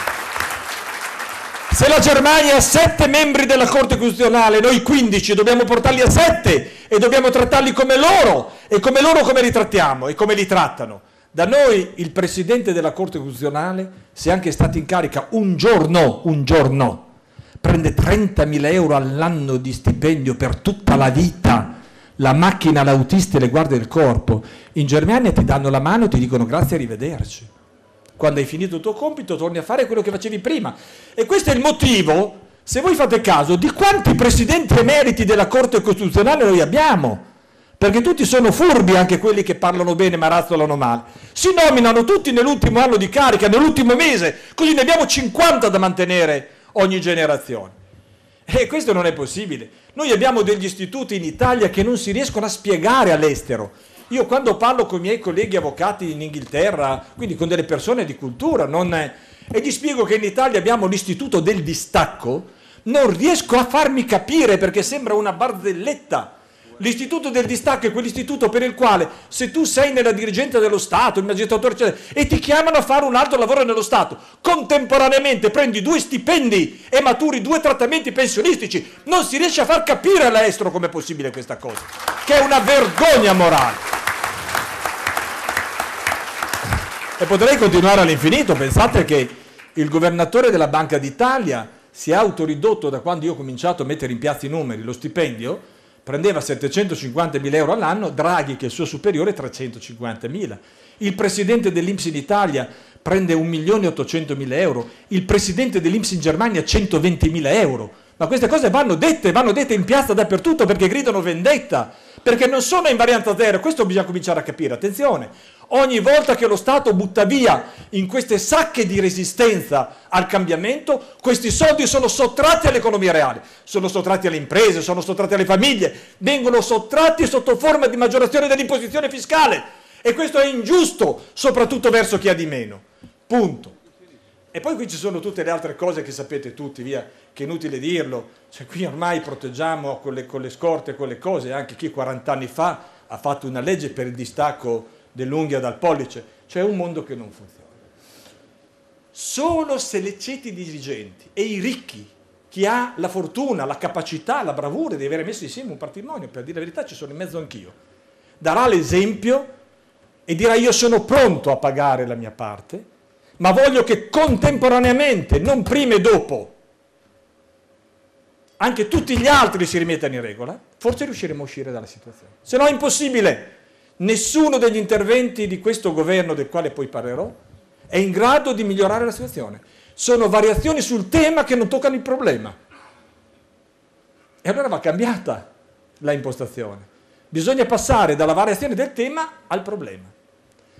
Se la Germania ha 7 membri della Corte Costituzionale, noi 15, dobbiamo portarli a 7 e dobbiamo trattarli come loro e come loro come li trattiamo e come li trattano. Da noi il Presidente della Corte Costituzionale, se anche stato in carica un giorno, un giorno, prende 30.000 euro all'anno di stipendio per tutta la vita, la macchina, l'autista e le guardie del corpo, in Germania ti danno la mano e ti dicono grazie, arrivederci. Quando hai finito il tuo compito torni a fare quello che facevi prima. E questo è il motivo, se voi fate caso, di quanti presidenti emeriti della Corte Costituzionale noi abbiamo. Perché tutti sono furbi, anche quelli che parlano bene ma razzolano male. Si nominano tutti nell'ultimo anno di carica, nell'ultimo mese, così ne abbiamo 50 da mantenere ogni generazione. E questo non è possibile. Noi abbiamo degli istituti in Italia che non si riescono a spiegare all'estero. Io quando parlo con i miei colleghi avvocati in Inghilterra, quindi con delle persone di cultura, non, e gli spiego che in Italia abbiamo l'istituto del distacco, non riesco a farmi capire perché sembra una barzelletta L'istituto del distacco è quell'istituto per il quale se tu sei nella dirigenza dello Stato, il magistratore eccetera, e ti chiamano a fare un altro lavoro nello Stato, contemporaneamente prendi due stipendi e maturi due trattamenti pensionistici, non si riesce a far capire all'estero com'è possibile questa cosa, che è una vergogna morale. E potrei continuare all'infinito, pensate che il governatore della Banca d'Italia si è autoridotto da quando io ho cominciato a mettere in piazza i numeri lo stipendio prendeva 750.000 euro all'anno, Draghi che è il suo superiore 350.000. Il presidente dell'Inps in Italia prende 1.800.000 euro, il presidente dell'Inps in Germania 120.000 euro. Ma queste cose vanno dette, vanno dette in piazza dappertutto perché gridano vendetta, perché non sono in varianza zero, questo bisogna cominciare a capire, attenzione. Ogni volta che lo Stato butta via in queste sacche di resistenza al cambiamento, questi soldi sono sottratti all'economia reale, sono sottratti alle imprese, sono sottratti alle famiglie, vengono sottratti sotto forma di maggiorazione dell'imposizione fiscale. E questo è ingiusto, soprattutto verso chi ha di meno. Punto. E poi qui ci sono tutte le altre cose che sapete tutti, via, che è inutile dirlo. Cioè, qui ormai proteggiamo con le, con le scorte con le cose, anche chi 40 anni fa ha fatto una legge per il distacco dell'unghia dal pollice, c'è un mondo che non funziona. Solo se le ceti dirigenti e i ricchi, chi ha la fortuna, la capacità, la bravura di avere messo insieme un patrimonio, per dire la verità ci sono in mezzo anch'io, darà l'esempio e dirà io sono pronto a pagare la mia parte, ma voglio che contemporaneamente, non prima e dopo, anche tutti gli altri si rimettano in regola, forse riusciremo a uscire dalla situazione. Se no è impossibile. Nessuno degli interventi di questo governo, del quale poi parlerò, è in grado di migliorare la situazione. Sono variazioni sul tema che non toccano il problema. E allora va cambiata la impostazione. Bisogna passare dalla variazione del tema al problema.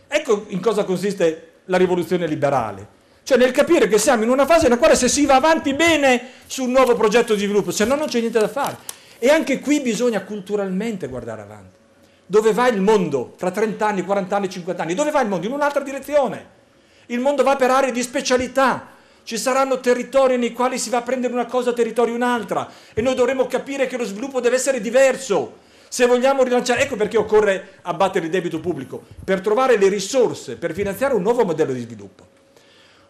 Ecco in cosa consiste la rivoluzione liberale. Cioè nel capire che siamo in una fase nella quale se si va avanti bene sul nuovo progetto di sviluppo, se no non c'è niente da fare. E anche qui bisogna culturalmente guardare avanti. Dove va il mondo fra 30 anni, 40 anni, 50 anni? Dove va il mondo? In un'altra direzione. Il mondo va per aree di specialità. Ci saranno territori nei quali si va a prendere una cosa, territorio un'altra. E noi dovremo capire che lo sviluppo deve essere diverso. Se vogliamo rilanciare, ecco perché occorre abbattere il debito pubblico, per trovare le risorse per finanziare un nuovo modello di sviluppo.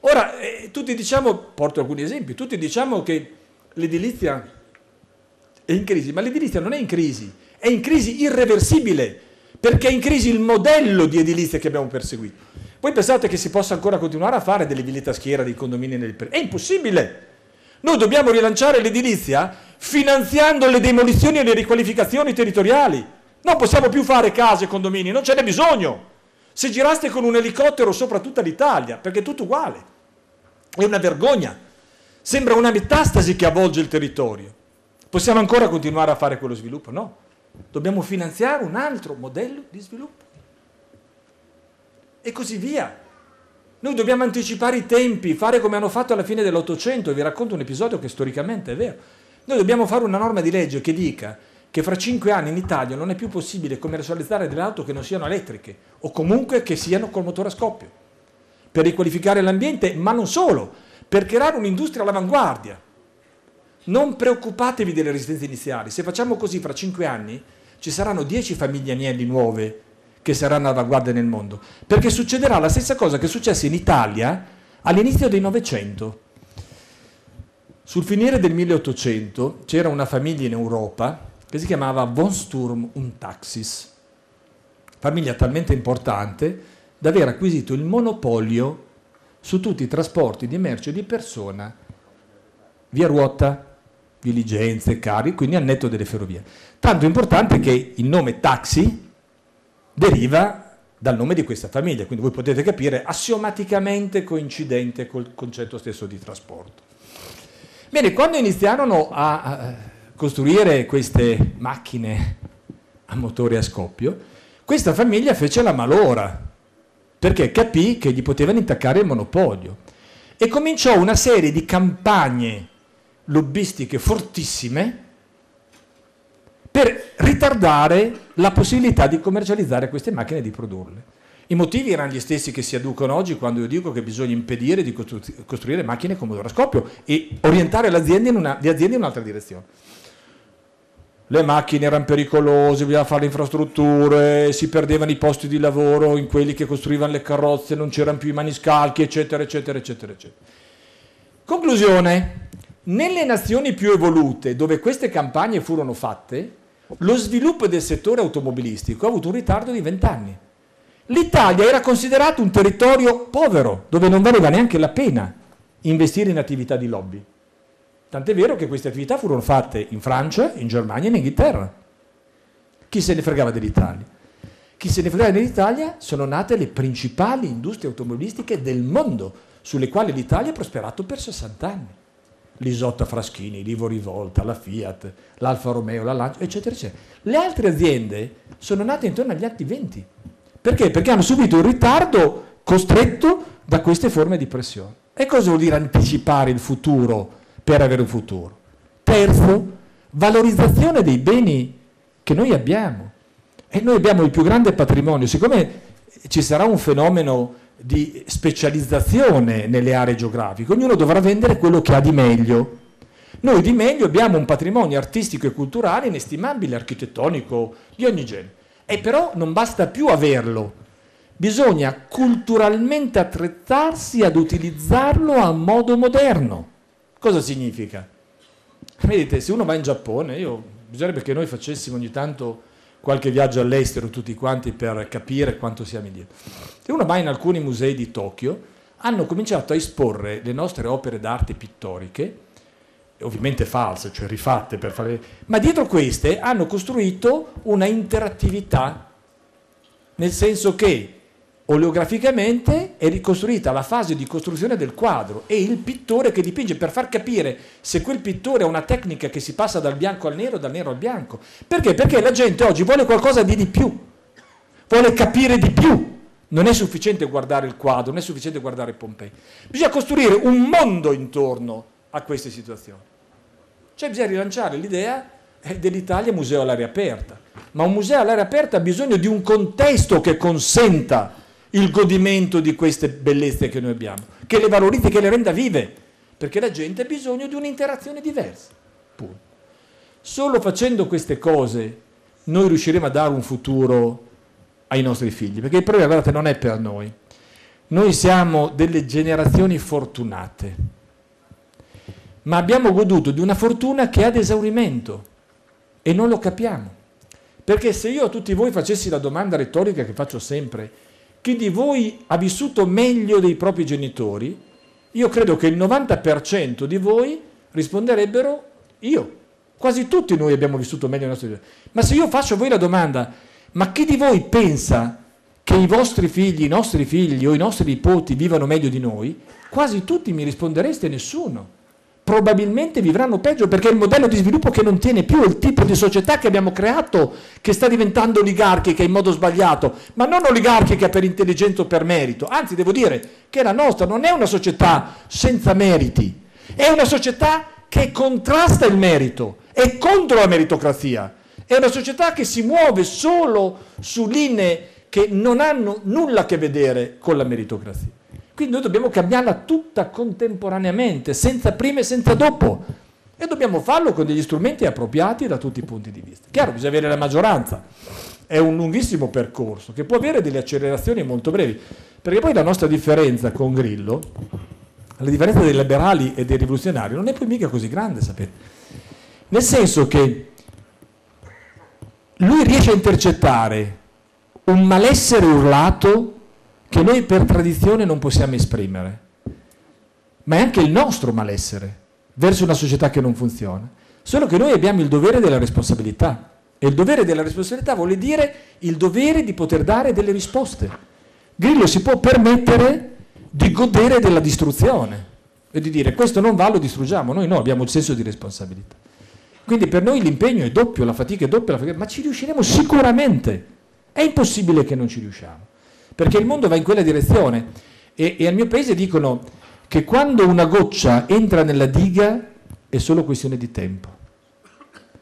Ora, eh, tutti diciamo, porto alcuni esempi, tutti diciamo che l'edilizia è in crisi, ma l'edilizia non è in crisi, è in crisi irreversibile, perché è in crisi il modello di edilizia che abbiamo perseguito. Voi pensate che si possa ancora continuare a fare delle villette a schiera, dei condomini nel È impossibile! Noi dobbiamo rilanciare l'edilizia finanziando le demolizioni e le riqualificazioni territoriali. Non possiamo più fare case e condomini, non ce n'è bisogno. Se giraste con un elicottero sopra tutta l'Italia, perché è tutto uguale. È una vergogna. Sembra una metastasi che avvolge il territorio. Possiamo ancora continuare a fare quello sviluppo? No. Dobbiamo finanziare un altro modello di sviluppo. E così via. Noi dobbiamo anticipare i tempi, fare come hanno fatto alla fine dell'Ottocento, e vi racconto un episodio che storicamente è vero. Noi dobbiamo fare una norma di legge che dica che fra cinque anni in Italia non è più possibile commercializzare delle auto che non siano elettriche o comunque che siano col motore a scoppio, per riqualificare l'ambiente, ma non solo, per creare un'industria all'avanguardia. Non preoccupatevi delle resistenze iniziali, se facciamo così fra cinque anni ci saranno dieci famiglie Agnelli nuove che saranno all'avanguardia nel mondo, perché succederà la stessa cosa che successe in Italia all'inizio del Novecento. Sul finire del 1800 c'era una famiglia in Europa che si chiamava Von Sturm und Taxis, famiglia talmente importante da aver acquisito il monopolio su tutti i trasporti di merci e di persona via ruota, diligenze, carri, quindi al netto delle ferrovie. Tanto importante che il nome taxi deriva dal nome di questa famiglia, quindi voi potete capire assiomaticamente coincidente col concetto stesso di trasporto. Bene, quando iniziarono a costruire queste macchine a motore a scoppio, questa famiglia fece la malora, perché capì che gli potevano intaccare il monopolio e cominciò una serie di campagne lobbistiche fortissime per ritardare la possibilità di commercializzare queste macchine e di produrle. I motivi erano gli stessi che si adducono oggi quando io dico che bisogna impedire di costru- costruire macchine con motore a scoppio e orientare le aziende in, una, in un'altra direzione. Le macchine erano pericolose, bisognava fare le infrastrutture, si perdevano i posti di lavoro in quelli che costruivano le carrozze, non c'erano più i maniscalchi, eccetera, eccetera, eccetera, eccetera. Conclusione, nelle nazioni più evolute dove queste campagne furono fatte, lo sviluppo del settore automobilistico ha avuto un ritardo di 20 anni. L'Italia era considerato un territorio povero, dove non valeva neanche la pena investire in attività di lobby. Tant'è vero che queste attività furono fatte in Francia, in Germania e in Inghilterra. Chi se ne fregava dell'Italia? Chi se ne fregava dell'Italia sono nate le principali industrie automobilistiche del mondo, sulle quali l'Italia ha prosperato per 60 anni l'Isotta Fraschini, l'Ivo Rivolta, la Fiat, l'Alfa Romeo, la Lancia, eccetera, eccetera. Le altre aziende sono nate intorno agli anni 20. Perché? Perché hanno subito un ritardo costretto da queste forme di pressione. E cosa vuol dire anticipare il futuro per avere un futuro? Terzo, valorizzazione dei beni che noi abbiamo. E noi abbiamo il più grande patrimonio. Siccome ci sarà un fenomeno di specializzazione nelle aree geografiche, ognuno dovrà vendere quello che ha di meglio. Noi di meglio abbiamo un patrimonio artistico e culturale inestimabile, architettonico, di ogni genere. E però non basta più averlo, bisogna culturalmente attrezzarsi ad utilizzarlo a modo moderno. Cosa significa? Vedete, se uno va in Giappone, io, bisognerebbe che noi facessimo ogni tanto qualche viaggio all'estero tutti quanti per capire quanto siamo indietro. Se uno va in alcuni musei di Tokyo, hanno cominciato a esporre le nostre opere d'arte pittoriche, ovviamente false, cioè rifatte per fare... ma dietro queste hanno costruito una interattività, nel senso che oleograficamente è ricostruita la fase di costruzione del quadro e il pittore che dipinge per far capire se quel pittore ha una tecnica che si passa dal bianco al nero, dal nero al bianco. Perché? Perché la gente oggi vuole qualcosa di di più, vuole capire di più. Non è sufficiente guardare il quadro, non è sufficiente guardare Pompei. Bisogna costruire un mondo intorno a queste situazioni. Cioè bisogna rilanciare l'idea eh, dell'Italia museo all'aria aperta. Ma un museo all'aria aperta ha bisogno di un contesto che consenta il godimento di queste bellezze che noi abbiamo, che le valorizzi, che le renda vive, perché la gente ha bisogno di un'interazione diversa. Punto. Solo facendo queste cose noi riusciremo a dare un futuro ai nostri figli, perché il problema, guardate, non è per noi. Noi siamo delle generazioni fortunate, ma abbiamo goduto di una fortuna che è ad esaurimento e non lo capiamo. Perché se io a tutti voi facessi la domanda retorica che faccio sempre, chi di voi ha vissuto meglio dei propri genitori, io credo che il 90% di voi risponderebbero io. Quasi tutti noi abbiamo vissuto meglio dei nostri genitori. Ma se io faccio a voi la domanda, ma chi di voi pensa che i vostri figli, i nostri figli o i nostri nipoti vivano meglio di noi? Quasi tutti mi rispondereste nessuno probabilmente vivranno peggio perché è il modello di sviluppo che non tiene più il tipo di società che abbiamo creato, che sta diventando oligarchica in modo sbagliato, ma non oligarchica per intelligenza o per merito. Anzi, devo dire che la nostra non è una società senza meriti, è una società che contrasta il merito, è contro la meritocrazia, è una società che si muove solo su linee che non hanno nulla a che vedere con la meritocrazia. Quindi noi dobbiamo cambiarla tutta contemporaneamente, senza prima e senza dopo. E dobbiamo farlo con degli strumenti appropriati da tutti i punti di vista. Chiaro, bisogna avere la maggioranza. È un lunghissimo percorso che può avere delle accelerazioni molto brevi. Perché poi la nostra differenza con Grillo, la differenza dei liberali e dei rivoluzionari, non è poi mica così grande, sapete. Nel senso che lui riesce a intercettare un malessere urlato che noi per tradizione non possiamo esprimere, ma è anche il nostro malessere verso una società che non funziona. Solo che noi abbiamo il dovere della responsabilità e il dovere della responsabilità vuol dire il dovere di poter dare delle risposte. Grillo si può permettere di godere della distruzione e di dire questo non va, lo distruggiamo, noi no, abbiamo il senso di responsabilità. Quindi per noi l'impegno è doppio, la fatica è doppia, fatica, ma ci riusciremo sicuramente. È impossibile che non ci riusciamo perché il mondo va in quella direzione e, e al mio paese dicono che quando una goccia entra nella diga è solo questione di tempo.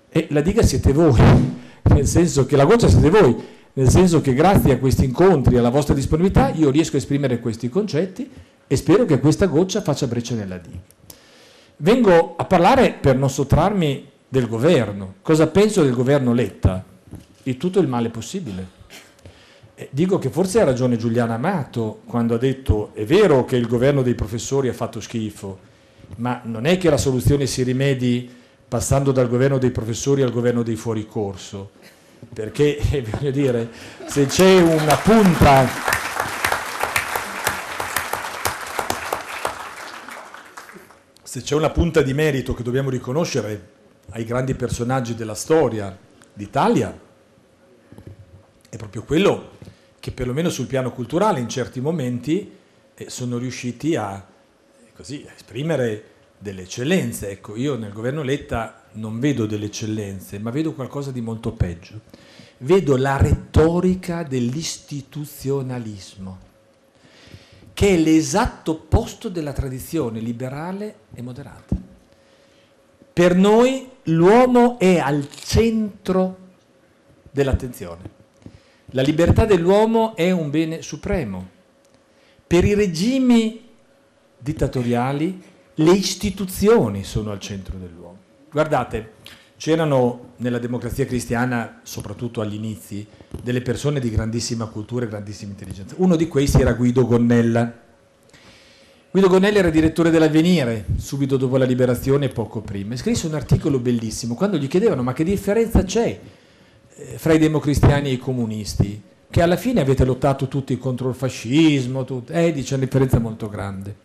E la diga siete voi, nel senso che la goccia siete voi, nel senso che grazie a questi incontri, alla vostra disponibilità, io riesco a esprimere questi concetti e spero che questa goccia faccia breccia nella diga. Vengo a parlare per non sottrarmi del governo. Cosa penso del governo Letta? Di tutto il male possibile dico che forse ha ragione Giuliano Amato quando ha detto è vero che il governo dei professori ha fatto schifo, ma non è che la soluzione si rimedi passando dal governo dei professori al governo dei fuoricorso, perché eh, voglio dire, se c'è una punta... Se c'è una punta di merito che dobbiamo riconoscere ai grandi personaggi della storia d'Italia, è proprio quello che perlomeno sul piano culturale in certi momenti eh, sono riusciti a, così, a, esprimere delle eccellenze. Ecco, io nel governo Letta non vedo delle eccellenze, ma vedo qualcosa di molto peggio. Vedo la retorica dell'istituzionalismo, che è l'esatto opposto della tradizione liberale e moderata. Per noi l'uomo è al centro dell'attenzione la libertà dell'uomo è un bene supremo. Per i regimi dittatoriali le istituzioni sono al centro dell'uomo. Guardate, c'erano nella democrazia cristiana, soprattutto agli inizi, delle persone di grandissima cultura e grandissima intelligenza. Uno di questi era Guido Gonnella. Guido Gonnella era direttore dell'Avvenire, subito dopo la liberazione e poco prima. Scrisse un articolo bellissimo. Quando gli chiedevano ma che differenza c'è fra i democristiani e i comunisti, che alla fine avete lottato tutti contro il fascismo, tutto, eh, dice una differenza molto grande.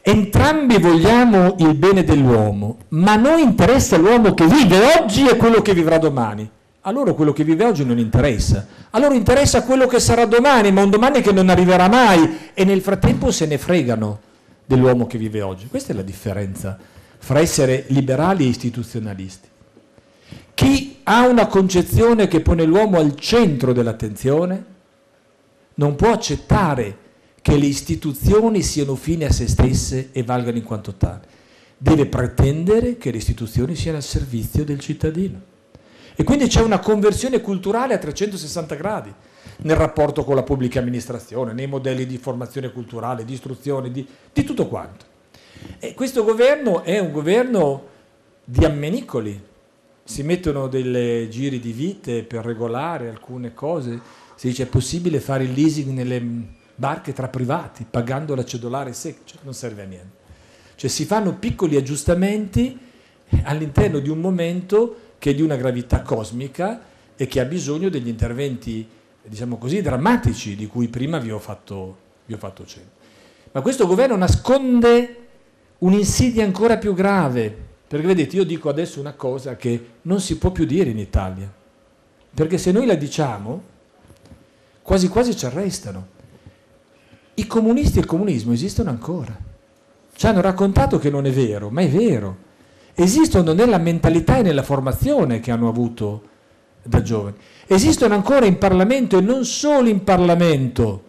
Entrambi vogliamo il bene dell'uomo, ma a noi interessa l'uomo che vive oggi e quello che vivrà domani. A loro quello che vive oggi non interessa, a loro interessa quello che sarà domani, ma un domani che non arriverà mai e nel frattempo se ne fregano dell'uomo che vive oggi. Questa è la differenza fra essere liberali e istituzionalisti. Chi ha una concezione che pone l'uomo al centro dell'attenzione non può accettare che le istituzioni siano fine a se stesse e valgano in quanto tali. Deve pretendere che le istituzioni siano al servizio del cittadino. E quindi c'è una conversione culturale a 360 gradi nel rapporto con la pubblica amministrazione, nei modelli di formazione culturale, di istruzione, di, di tutto quanto. E questo governo è un governo di ammenicoli, si mettono delle giri di vite per regolare alcune cose, si dice è possibile fare il leasing nelle barche tra privati, pagando la cedolare secca, cioè non serve a niente. Cioè si fanno piccoli aggiustamenti all'interno di un momento che è di una gravità cosmica e che ha bisogno degli interventi, diciamo così, drammatici di cui prima vi ho fatto, vi ho fatto cenno. Ma questo governo nasconde un'insidia ancora più grave, perché vedete, io dico adesso una cosa che non si può più dire in Italia, perché se noi la diciamo, quasi quasi ci arrestano. I comunisti e il comunismo esistono ancora. Ci hanno raccontato che non è vero, ma è vero. Esistono nella mentalità e nella formazione che hanno avuto da giovani. Esistono ancora in Parlamento e non solo in Parlamento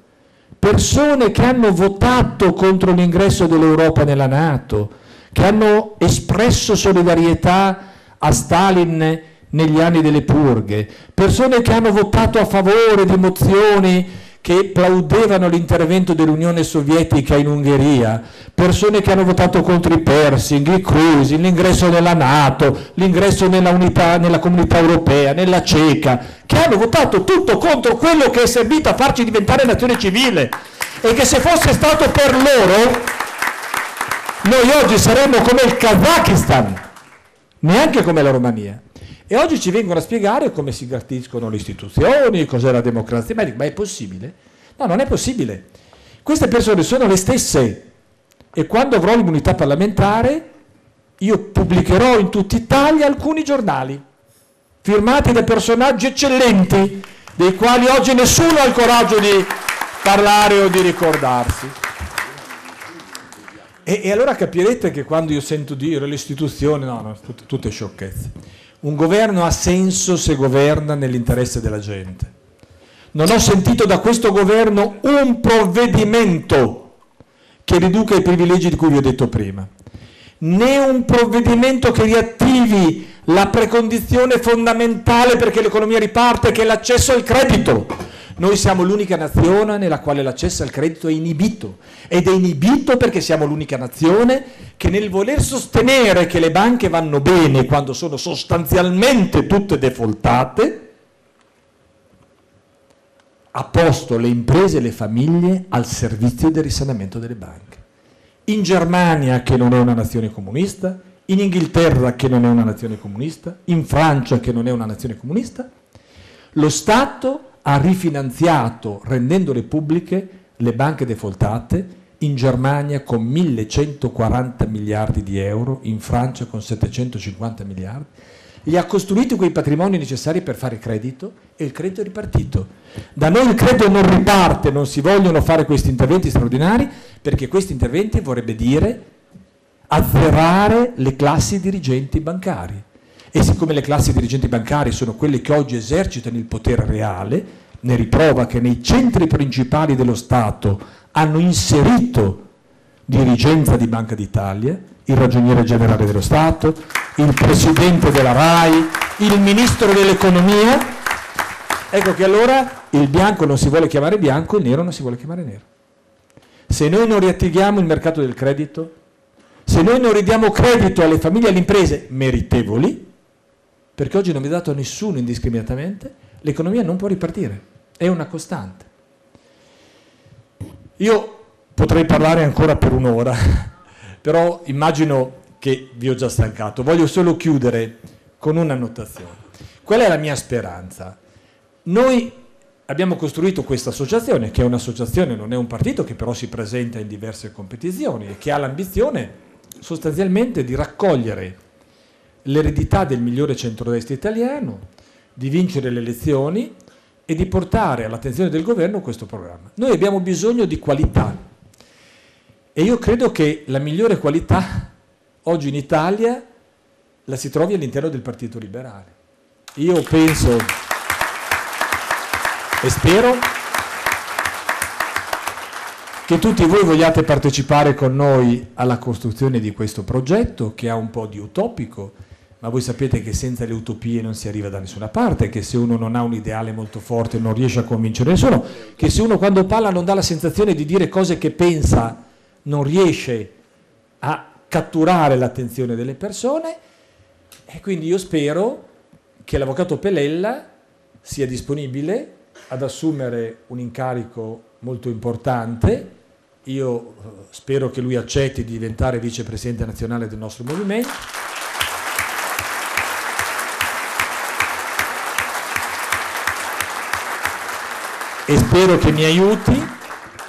persone che hanno votato contro l'ingresso dell'Europa nella Nato, che hanno espresso solidarietà a Stalin negli anni delle purghe, persone che hanno votato a favore di mozioni che plaudevano l'intervento dell'Unione Sovietica in Ungheria, persone che hanno votato contro i Persing, i Cruisi, l'ingresso nella Nato, l'ingresso nella, unità, nella comunità europea, nella CECA, che hanno votato tutto contro quello che è servito a farci diventare nazione civile. E che se fosse stato per loro noi oggi saremmo come il Kazakistan, neanche come la Romania. E oggi ci vengono a spiegare come si grattiscono le istituzioni, cos'è la democrazia. Ma è possibile? No, non è possibile. Queste persone sono le stesse e quando avrò l'immunità parlamentare io pubblicherò in tutta Italia alcuni giornali firmati da personaggi eccellenti dei quali oggi nessuno ha il coraggio di parlare o di ricordarsi. E, e allora capirete che quando io sento dire le istituzioni, no, no, tutte, tutte sciocchezze. Un governo ha senso se governa nell'interesse della gente. Non ho sentito da questo governo un provvedimento che riduca i privilegi di cui vi ho detto prima, né un provvedimento che riattivi la precondizione fondamentale perché l'economia riparte, che è l'accesso al credito. Noi siamo l'unica nazione nella quale l'accesso al credito è inibito ed è inibito perché siamo l'unica nazione che nel voler sostenere che le banche vanno bene quando sono sostanzialmente tutte defaultate, ha posto le imprese e le famiglie al servizio del risanamento delle banche. In Germania, che non è una nazione comunista, in Inghilterra, che non è una nazione comunista, in Francia, che non è una nazione comunista, lo Stato ha rifinanziato, rendendole pubbliche, le banche defaultate, in Germania con 1140 miliardi di euro, in Francia con 750 miliardi, gli ha costruito quei patrimoni necessari per fare credito e il credito è ripartito. Da noi il credito non riparte, non si vogliono fare questi interventi straordinari perché questi interventi vorrebbe dire azzerare le classi dirigenti bancari e siccome le classi dirigenti bancarie sono quelle che oggi esercitano il potere reale, ne riprova che nei centri principali dello Stato hanno inserito dirigenza di Banca d'Italia, il ragioniere generale dello Stato, il presidente della RAI, il ministro dell'economia. Ecco che allora il bianco non si vuole chiamare bianco, il nero non si vuole chiamare nero. Se noi non riattiviamo il mercato del credito, se noi non ridiamo credito alle famiglie e alle imprese meritevoli, perché oggi non vi è dato a nessuno indiscriminatamente, l'economia non può ripartire, è una costante. Io potrei parlare ancora per un'ora, però immagino che vi ho già stancato. Voglio solo chiudere con una notazione. Qual è la mia speranza? Noi abbiamo costruito questa associazione, che è un'associazione, non è un partito, che però si presenta in diverse competizioni e che ha l'ambizione sostanzialmente di raccogliere l'eredità del migliore centrodestra italiano, di vincere le elezioni e di portare all'attenzione del governo questo programma. Noi abbiamo bisogno di qualità e io credo che la migliore qualità oggi in Italia la si trovi all'interno del Partito Liberale. Io penso e spero che tutti voi vogliate partecipare con noi alla costruzione di questo progetto che ha un po' di utopico, ma voi sapete che senza le utopie non si arriva da nessuna parte, che se uno non ha un ideale molto forte non riesce a convincere nessuno, che se uno quando parla non dà la sensazione di dire cose che pensa non riesce a catturare l'attenzione delle persone e quindi io spero che l'avvocato Pelella sia disponibile ad assumere un incarico molto importante. Io eh, spero che lui accetti di diventare vicepresidente nazionale del nostro movimento. E spero che mi aiuti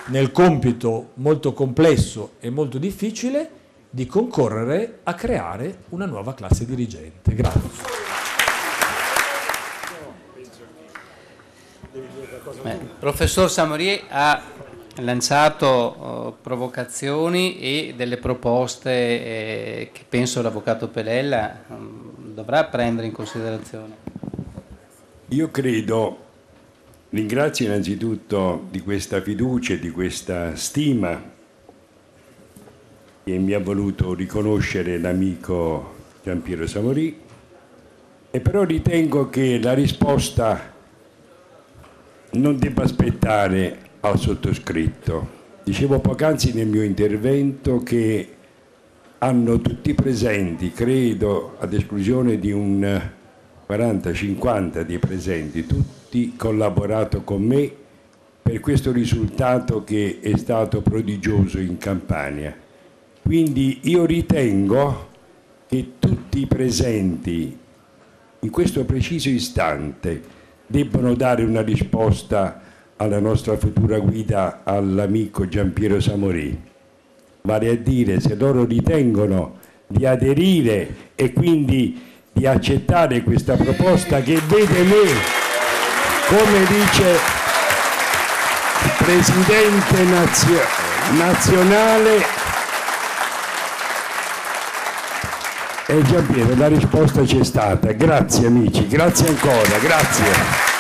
nel compito molto complesso e molto difficile di concorrere a creare una nuova classe dirigente. Grazie. Beh, professor Samorie ha lanciato uh, provocazioni e delle proposte eh, che penso l'avvocato Pelella um, dovrà prendere in considerazione. Io credo, ringrazio innanzitutto di questa fiducia e di questa stima che mi ha voluto riconoscere l'amico Giampiero Samorì e però ritengo che la risposta non debba aspettare al sottoscritto. Dicevo poc'anzi nel mio intervento che hanno tutti presenti, credo ad esclusione di un 40-50 dei presenti, tutti collaborato con me per questo risultato che è stato prodigioso in Campania. Quindi io ritengo che tutti i presenti in questo preciso istante debbono dare una risposta alla nostra futura guida, all'amico Giampiero Samorì. Vale a dire, se loro ritengono di aderire e quindi di accettare questa proposta che vede me, come dice il Presidente nazio nazionale, e Giampiero, la risposta c'è stata. Grazie amici, grazie ancora, grazie.